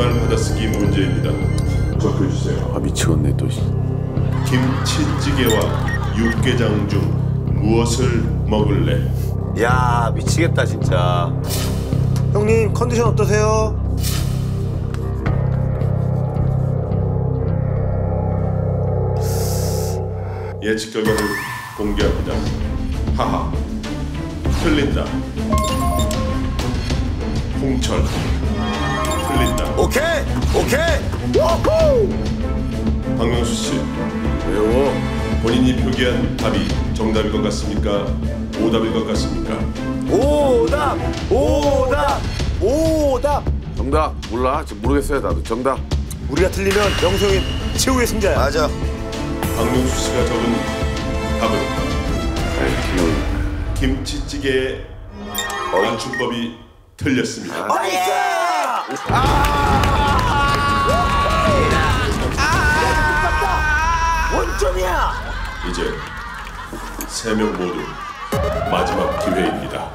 우리말 받아쓰기 문제입니다. 적혀주세요. 아 미치겠네 또. 김치찌개와 육개장 중 무엇을 먹을래? 야 미치겠다 진짜. 형님 컨디션 어떠세요? 예측 결과를 공개합니다. 하하. 틀린다. 홍철. 박명수 씨, 왜요? 본인이 표기한 답이 정답일 것 같습니까? 오답일 것 같습니까? 오답 오답 오답. 정답 몰라. 지금 모르겠어요 나도. 정답. 우리가 틀리면 명수 형이 최후의 승자야. 맞아. 박명수 씨가 적은 답은 김치찌개의 맞춤법이 틀렸습니다. 원점이야. 이제 세 명 모두 마지막 기회입니다.